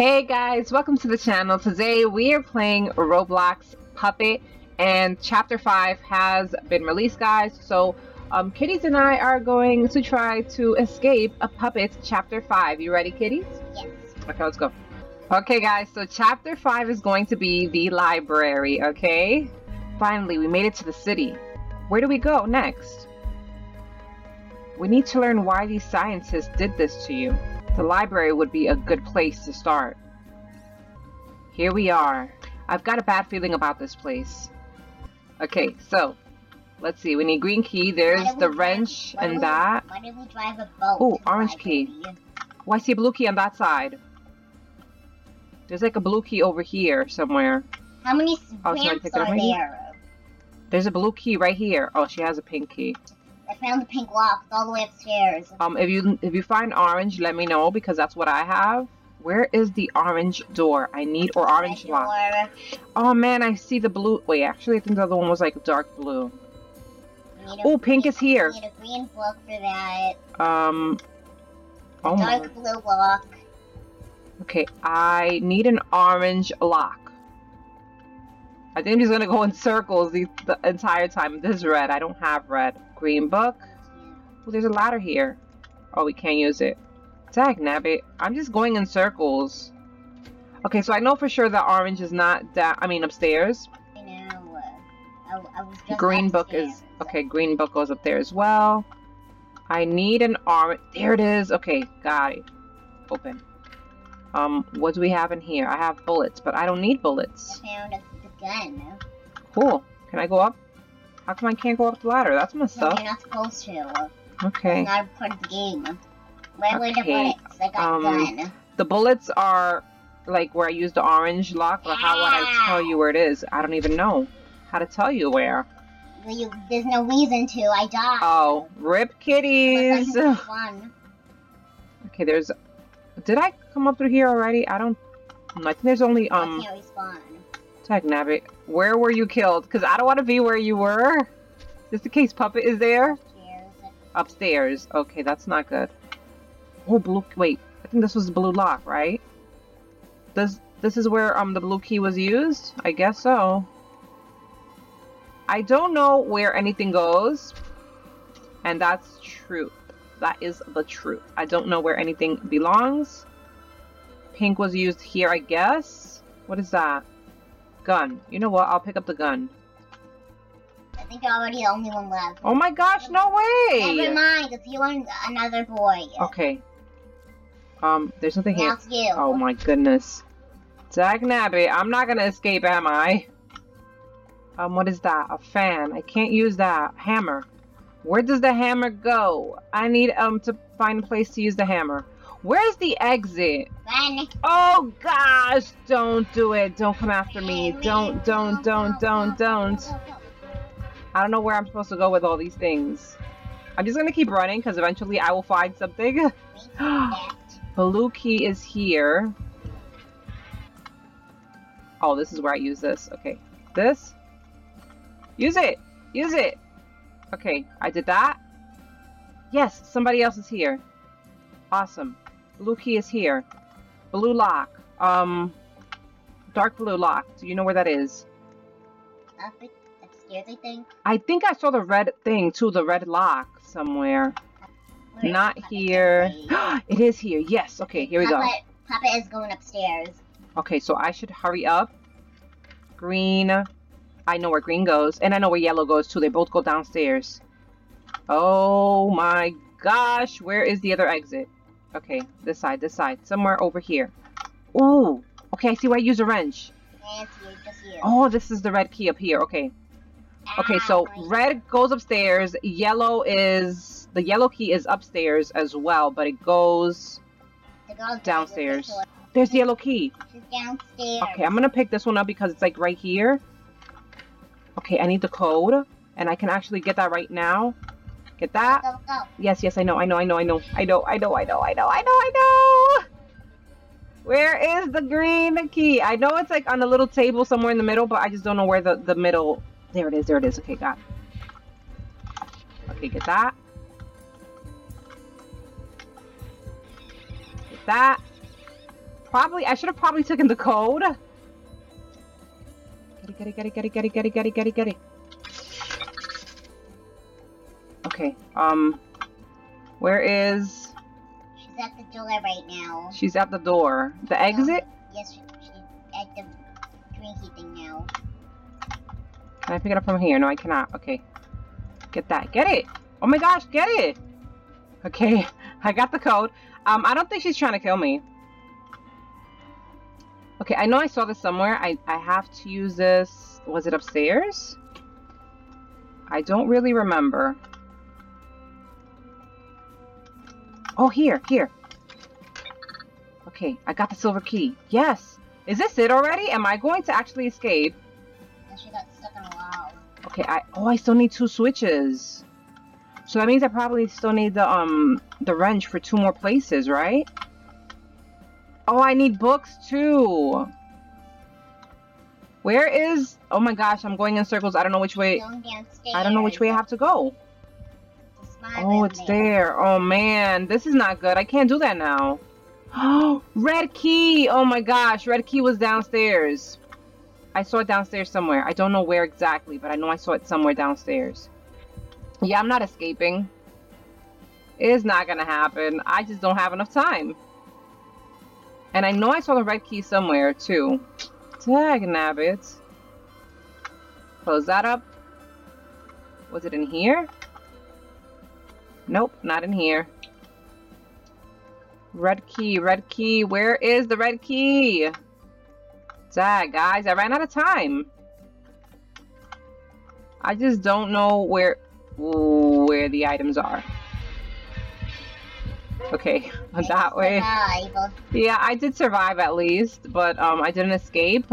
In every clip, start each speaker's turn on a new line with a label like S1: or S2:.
S1: Hey guys, welcome to the channel. Today we are playing Roblox Puppet and chapter 5 has been released guys. So um, Kitties and I are going to try to escape a Puppet chapter 5. You ready Kitties?
S2: Yes.
S1: Okay, let's go. Okay guys, so chapter 5 is going to be the library, okay? Finally, we made it to the city. Where do we go next? We need to learn why these scientists did this to you. The library would be a good place to start. Here we are. I've got a bad feeling about this place. Okay, so let's see. We need green key. There's the
S2: drive-
S1: wrench and
S2: we-
S1: that.
S2: Why did we drive a boat?
S1: Oh, orange key.
S2: library?
S1: Oh, I see a blue key on that side. There's like a blue key over here somewhere.
S2: How many
S1: Oh, should I
S2: ramps
S1: pick it up
S2: are there?
S1: There's a blue key right here. Oh, she has a pink key.
S2: I found the pink lock all the way upstairs.
S1: Um, if you if you find orange, let me know because that's what I have. Where is the orange door? I need or orange lock. Oh man, I see the blue. Wait, actually, I think the other one was like dark blue.
S2: We need a
S1: Oh, pink is here.
S2: We need a green book for that.
S1: Um. Oh my.
S2: Dark blue lock.
S1: Okay, I need an orange lock. I think I'm just gonna go in circles the, the entire time. This is red. I don't have red. Green book. Oh, there's a ladder here. Oh, we can't use it. Tag nabbit. I'm just going in circles. Okay, so I know for sure that orange is not that. I mean, upstairs.
S2: I know. I, I was just
S1: green book is okay. Green book goes up there as well. I need an orange. There it is. Okay, got it. Open. Um, what do we have in here? I have bullets, but I don't need bullets.
S2: I found a, gun.
S1: Cool. Can I go up? How come I can't go up the ladder? That's messed
S2: No,
S1: up.
S2: you're not supposed to.
S1: Okay.
S2: It's not part of the game. Where were the
S1: Okay,
S2: bullets? I got
S1: um,
S2: gun.
S1: The bullets are like where I use the orange lock, but how would I tell you where it is? I don't even know how to tell you where.
S2: Well, you, there's no reason to. I died.
S1: Oh, rip kitties.
S2: I.
S1: Okay, there's. Did I come up through here already? I don't. I think there's only
S2: I
S1: um.
S2: can't respawn.
S1: Tag Nabbit. Where were you killed? Because I don't want to be where you were. Just in case Puppet is there. Upstairs. Okay, that's not good. Oh, blue. Wait, I think this was the blue lock, right? This this is where um the blue key was used. I guess so. I don't know where anything goes, and that's true. That is the truth. I don't know where anything belongs. Pink was used here, I guess. What is that? Gun. You know what? I'll pick up the gun.
S2: I think you're already the only one left.
S1: Oh my gosh, no way!
S2: Never mind, it's you and another boy.
S1: Okay. Um, there's nothing here.
S2: That's you.
S1: Oh my goodness. Dag nabbit, I'm not gonna escape, am I? Um, what is that? A fan. I can't use that. Hammer. Where does the hammer go? I need um to find a place to use the hammer. Where's the exit?
S2: Run.
S1: Oh gosh, don't do it. Don't come after me. Don't, don't, don't, don't, don't. I don't know where I'm supposed to go with all these things. I'm just gonna keep running because eventually I will find something. Blue key is here. Oh, this is where I use this. Okay. This. Use it! Use it! Okay, I did that. Yes, somebody else is here. Awesome. Blue key is here. Blue lock. Um, dark blue lock. Do you know where that is?
S2: Up it- upstairs, I think.
S1: I think I saw the red thing too, the red lock somewhere.
S2: Where
S1: Not here. it is here. Yes. Okay, here we go.
S2: Puppet is going upstairs.
S1: Okay, so I should hurry up. Green. I know where green goes, and I know where yellow goes too. They both go downstairs. Oh my gosh, where is the other exit? Okay, this side, this side, somewhere over here. Ooh, okay, I see why I use a wrench.
S2: And it's you.
S1: Oh, this is the red key up here. Okay, okay, so red goes upstairs. Yellow is the yellow key is upstairs as well, but it goes. Downstairs. There's the yellow key.
S2: downstairs.
S1: Okay, I'm gonna pick this one up because it's like right here. Okay, I need the code, and I can actually get that right now. Get that?
S2: Go, go.
S1: Yes, yes, I know, I know, I know, I know, I know, I know, I know, I know, I know, I know. Where is the green key? I know it's like on a little table somewhere in the middle, but I just don't know where the the middle. There it is. There it is. Okay, got. It. Okay, get that. Get that. Probably, I should have probably taken the code. Get it, get it, get it, get it, get it, get it, get it, get it, get it. Okay, um, where is,
S2: She's at the door right now.
S1: she's at the door. The exit?
S2: Yes, she's at the drinky thing now.
S1: Can I pick it up from here? No, I cannot. Okay. Get that. Get it! Oh my gosh, get it! Okay, I got the code. Um, I don't think she's trying to kill me. Okay, I know I saw this somewhere. I, I have to use this. Was it upstairs? I don't really remember. Oh, here, here. Okay, I got the silver key. Yes! Is this it already? Am I going to actually escape?
S2: And she got stuck in a.
S1: Okay, I oh I still need two switches. So that means I probably still need the um the wrench for two more places, right? Oh, I need books too. Where is Oh my gosh, I'm going in circles. I don't know which way. I don't know which way I have to go. Oh, it's there. Oh man, this is not good. I can't do that now. Oh, red key. Oh my gosh, red key was downstairs. I saw it downstairs somewhere. I don't know where exactly, but I know I saw it somewhere downstairs. Yeah, I'm not escaping. It is not gonna happen. I just don't have enough time. And I know I saw the red key somewhere too. Tag nabbit. Close that up. Was it in here? Nope, not in here. Red key, red key. Where is the red key? Dag, guys, I ran out of time. I just don't know where where the items are. Okay,
S2: I
S1: that way.
S2: survived.
S1: Yeah, I did survive at least, but um, I didn't escape.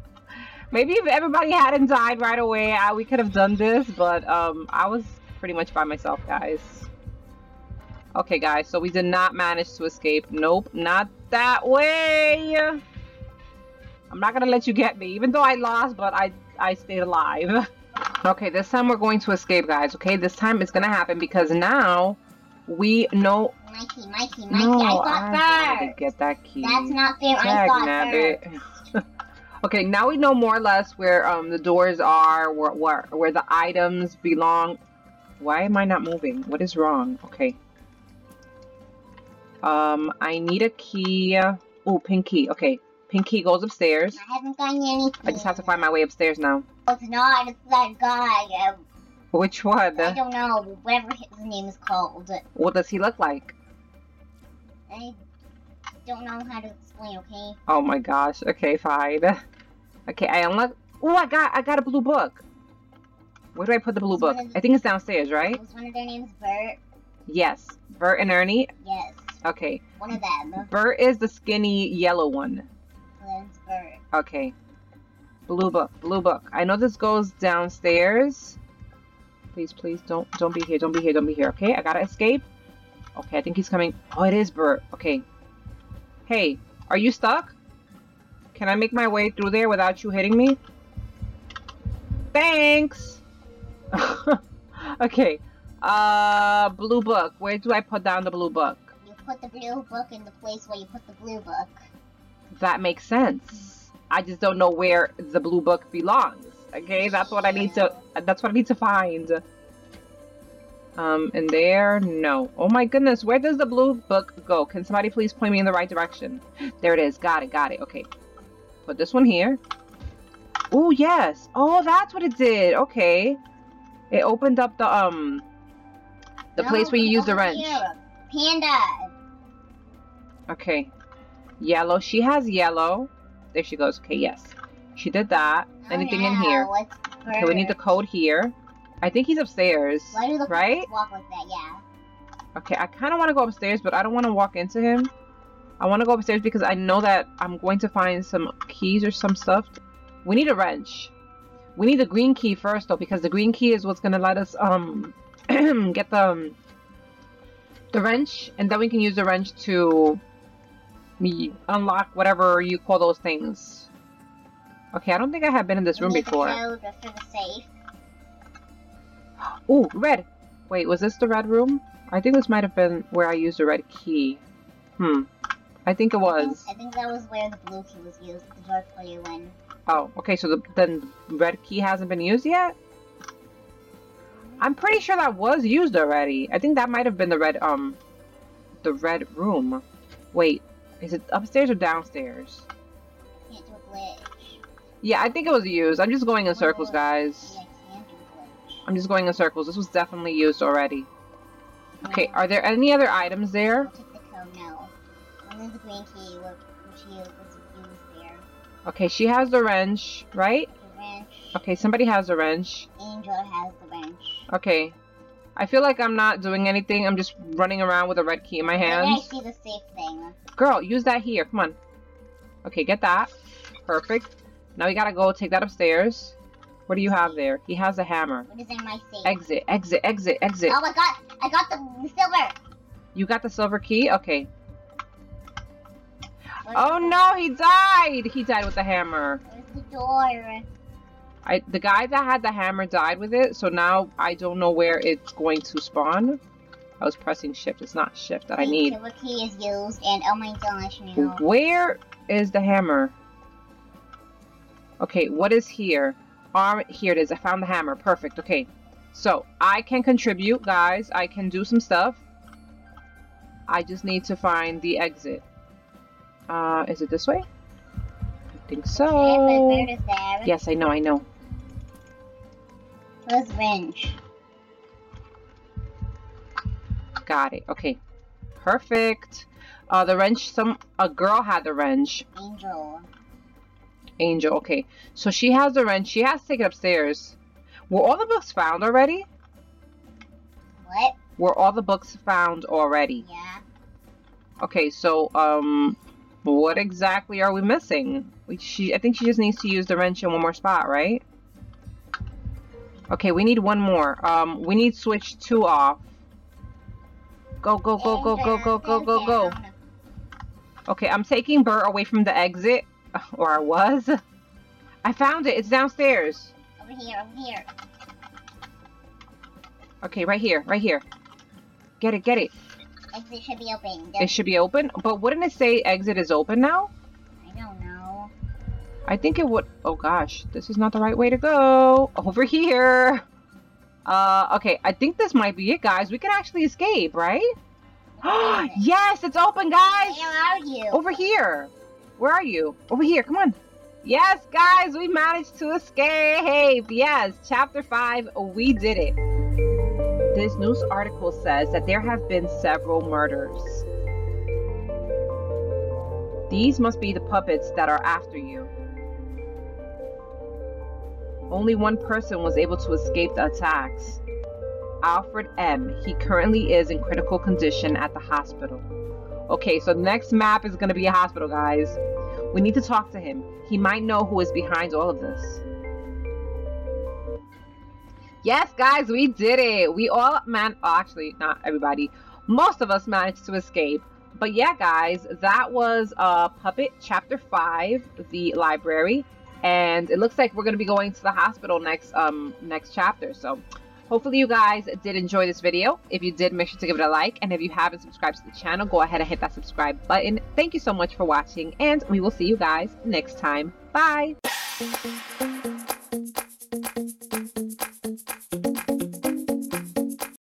S1: Maybe if everybody hadn't died right away, I, we could have done this, but um, I was pretty much by myself, guys. Okay, guys, so we did not manage to escape. Nope, not that way. I'm not gonna let you get me, even though I lost, but I I stayed alive. okay, this time we're going to escape, guys. Okay, this time it's gonna happen because now we know.
S2: Mikey, Mikey, Mikey,
S1: no,
S2: I
S1: I
S2: got
S1: to get that key.
S2: That's not fair. I
S1: Dag
S2: got first.
S1: okay, now we know more or less where um the doors are, where where where the items belong. Why am I not moving? What is wrong? Okay. Um, I need a key. Oh, pink key. Okay, pink key goes upstairs.
S2: I haven't gotten anything.
S1: I just have to find my way upstairs now.
S2: It's not. It's that guy.
S1: Which one?
S2: I don't know. Whatever his name is called.
S1: What does he look like?
S2: I don't know how to explain. Okay.
S1: Oh my gosh. Okay, fine. Okay, I unlock. Oh, I got I got a blue book. Where do I put the blue book? I think it's downstairs, right?
S2: Was one of their names Bert?
S1: Yes. Bert and Ernie.
S2: Yes.
S1: Okay.
S2: One of them.
S1: Bert is the skinny yellow one.
S2: Bert.
S1: Okay. Blue book. Blue book. I know this goes downstairs. Please, please don't don't be here. Don't be here. Don't be here. Okay, I gotta escape. Okay, I think he's coming. Oh, it is Bert. Okay. Hey, are you stuck? Can I make my way through there without you hitting me? Thanks. okay. Uh, blue book. Where do I put down the blue book?
S2: Put the blue book in the place where you put the blue book.
S1: That makes sense. I just don't know where the blue book belongs. Okay, that's what I need to. That's what I need to find. Um, and there, no. Oh my goodness, where does the blue book go? Can somebody please point me in the right direction? There it is. Got it. Got it. Okay. Put this one here. Oh yes. Oh, that's what it did. Okay. It opened up the um, the
S2: No,
S1: place where you use the wrench.
S2: here. Panda.
S1: Okay. Yellow. She has yellow. There she goes. Okay, yes. She did that.
S2: Oh,
S1: Anything in here? Okay, we need the code here. I think he's upstairs.
S2: Why do the
S1: right?
S2: walk like that? Yeah.
S1: Okay, I kind of want to go upstairs, but I don't want to walk into him. I want to go upstairs because I know that I'm going to find some keys or some stuff. We need a wrench. We need the green key first, though, because the green key is what's going to let us um get the um, the wrench, and then we can use the wrench to me unlock whatever you call those things. Okay, I don't think I have been in this
S2: We
S1: room before.
S2: code for the safe.
S1: Oh, red. Wait, was this the red room? I think this might have been where I used the red key. Hmm. I think it was.
S2: I think that was where the blue key was used. The door player win.
S1: Oh, okay, so the, then the red key hasn't been used yet? I'm pretty sure that was used already. I think that might have been the red, um, the red room. Wait, is it upstairs or downstairs?
S2: Can't do a glitch.
S1: Yeah, I think it was used. I'm just going in circles, oh, guys.
S2: Yeah, can't do a glitch.
S1: I'm just going in circles. This was definitely used already. Okay,
S2: mm-hmm.
S1: are there any other items there?
S2: The code now. Only the green key, which was used there.
S1: Okay, she has the wrench, right?
S2: The wrench.
S1: Okay, somebody has the wrench.
S2: Angel has the wrench.
S1: Okay. I feel like I'm not doing anything. I'm just running around with a red key in my
S2: Maybe I see the safe thing.
S1: Girl, use that here. Come on. Okay, get that. Perfect. Now we gotta go take that upstairs. What do you have there? He has a hammer.
S2: What is in my safe?
S1: Exit, exit, exit, exit.
S2: Oh my god! I got the silver!
S1: You got the silver key? Okay. Oh no, he died! He died with the hammer.
S2: Where's the door?
S1: I the guy that had the hammer died with it, so now I don't know where it's going to spawn. I was pressing shift. It's not shift that I
S2: The
S1: need.
S2: silver key is used, and oh my gosh, know.
S1: Where is the hammer? Okay, what is here? Arm here it is. I found the hammer. Perfect. Okay. So I can contribute, guys. I can do some stuff. I just need to find the exit. Uh, is it this way? Think so.
S2: where is there?
S1: Yes, I know, I know.
S2: Where's wrench?
S1: Got it. Okay. Perfect. Uh, the wrench, some, a girl had the wrench.
S2: Angel.
S1: Angel, okay. So she has the wrench. She has to take it upstairs. Were all the books found already?
S2: What?
S1: Were all the books found already?
S2: Yeah.
S1: Okay, so, um, what exactly are we missing? We, she, I think she just needs to use the wrench in one more spot, right? Okay, we need one more. Um, we need switch two off. Go, go, go, go, go, go, go, go, go. Okay, I'm taking Bert away from the exit. Or I was. I found it. It's downstairs.
S2: Over here, over here.
S1: Okay, right here, right here. Get it, get it.
S2: Exit should be open.
S1: It should be open. But wouldn't it say exit is open now?
S2: I don't know.
S1: I think it would. Oh gosh, this is not the right way to go. Over here. Uh, okay, I think this might be it, guys. We can actually escape, right?
S2: Where is it?
S1: yes, it's open, guys.
S2: Where are you?
S1: Over here. Where are you? Over here. Come on. Yes, guys, we managed to escape. Yes, chapter 5, we did it. This news article says that there have been several murders. These must be the puppets that are after you. Only one person was able to escape the attacks. Alfred M. He currently is in critical condition at the hospital. Okay, so the next map is gonna be a hospital, guys. We need to talk to him. He might know who is behind all of this. Yes, guys, we did it. We all man oh, actually not everybody. Most of us managed to escape. But yeah, guys, that was uh Puppet Chapter 5, the library. And it looks like we're gonna be going to the hospital next um next chapter. So Hopefully you guys did enjoy this video. If you did, make sure to give it a like. And if you haven't subscribed to the channel, go ahead and hit that subscribe button. Thank you so much for watching, and we will see you guys next time. Bye!